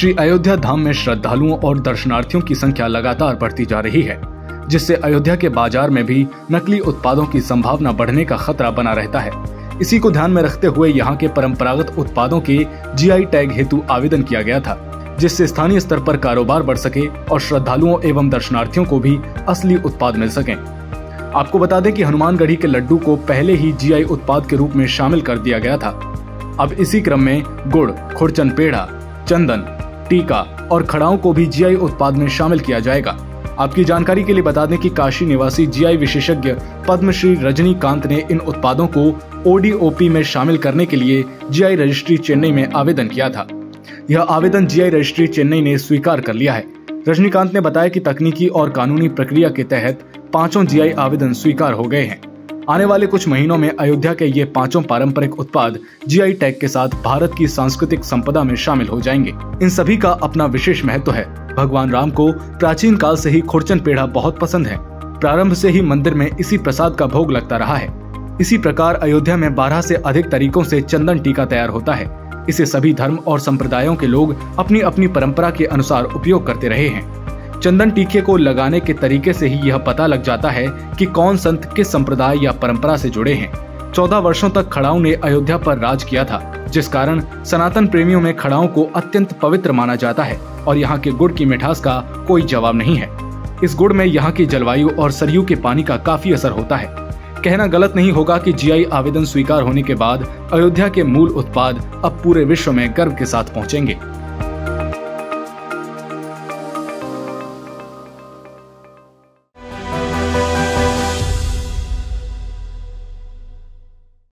श्री अयोध्या धाम में श्रद्धालुओं और दर्शनार्थियों की संख्या लगातार बढ़ती जा रही है, जिससे अयोध्या के बाज़ार में भी नकली उत्पादों की संभावना बढ़ने का खतरा बना रहता है। इसी को ध्यान में रखते हुए यहाँ के परंपरागत उत्पादों के जीआई टैग हेतु आवेदन किया गया था, जिससे स्थानीय स्तर पर कारोबार बढ़ सके और श्रद्धालुओं एवं दर्शनार्थियों को भी असली उत्पाद मिल सके। आपको बता दें कि हनुमानगढ़ी के लड्डू को पहले ही जीआई उत्पाद के रूप में शामिल कर दिया गया था। अब इसी क्रम में गुड़, खुरचन पेड़ा, चंदन टीका और खड़ाओं को भी जीआई उत्पाद में शामिल किया जाएगा। आपकी जानकारी के लिए बता दें कि काशी निवासी जीआई विशेषज्ञ पद्मश्री रजनीकांत ने इन उत्पादों को ओडीओपी में शामिल करने के लिए जीआई रजिस्ट्री चेन्नई में आवेदन किया था। यह आवेदन जीआई रजिस्ट्री चेन्नई ने स्वीकार कर लिया है। रजनीकांत ने बताया कि तकनीकी और कानूनी प्रक्रिया के तहत पाँचों जीआई आवेदन स्वीकार हो गए हैं। आने वाले कुछ महीनों में अयोध्या के ये पाँचों पारंपरिक उत्पाद जीआई टैग के साथ भारत की सांस्कृतिक संपदा में शामिल हो जाएँगे। इन सभी का अपना विशेष महत्व है। भगवान राम को प्राचीन काल से ही खुरचन पेड़ा बहुत पसंद है। प्रारंभ से ही मंदिर में इसी प्रसाद का भोग लगता रहा है। इसी प्रकार अयोध्या में बारह से अधिक तरीकों से चंदन टीका तैयार होता है। इसे सभी धर्म और संप्रदायों के लोग अपनी अपनी परंपरा के अनुसार उपयोग करते रहे हैं। चंदन टीके को लगाने के तरीके से ही यह पता लग जाता है कि कौन संत किस संप्रदाय या परंपरा से जुड़े हैं। चौदह वर्षों तक खड़ाऊ ने अयोध्या पर राज किया था, जिस कारण सनातन प्रेमियों में खड़ाऊ को अत्यंत पवित्र माना जाता है और यहाँ के गुड़ की मिठास का कोई जवाब नहीं है। इस गुड़ में यहाँ की जलवायु और सरयू के पानी का काफ़ी असर होता है। कहना गलत नहीं होगा कि जीआई आवेदन स्वीकार होने के बाद अयोध्या के मूल उत्पाद अब पूरे विश्व में गर्व के साथ पहुँचेंगे।